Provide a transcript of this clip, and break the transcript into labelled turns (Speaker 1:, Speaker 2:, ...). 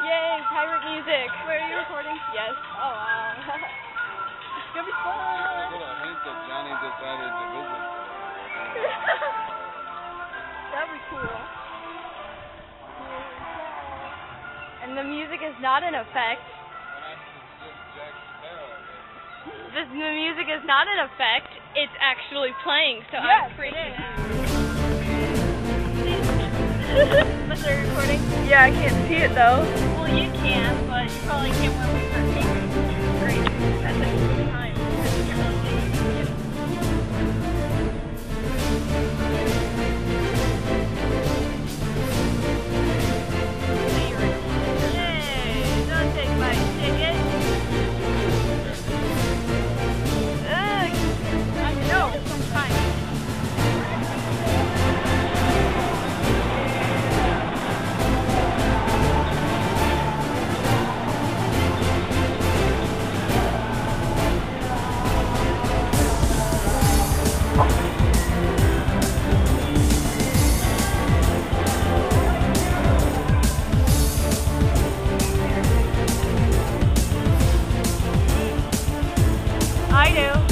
Speaker 1: Yay, pirate music.
Speaker 2: Wait, are you recording?
Speaker 1: Yes.
Speaker 2: Oh wow. it's gonna be fun.
Speaker 3: little hint that Johnny decided to visit.
Speaker 2: That'd be cool.
Speaker 1: And the music is not in effect. The, the music is not in effect. It's actually playing, so
Speaker 2: Yes,
Speaker 1: I'm freaking
Speaker 2: it
Speaker 1: out.
Speaker 2: Recording?
Speaker 1: Yeah, I can't see it though.
Speaker 2: You can, I do.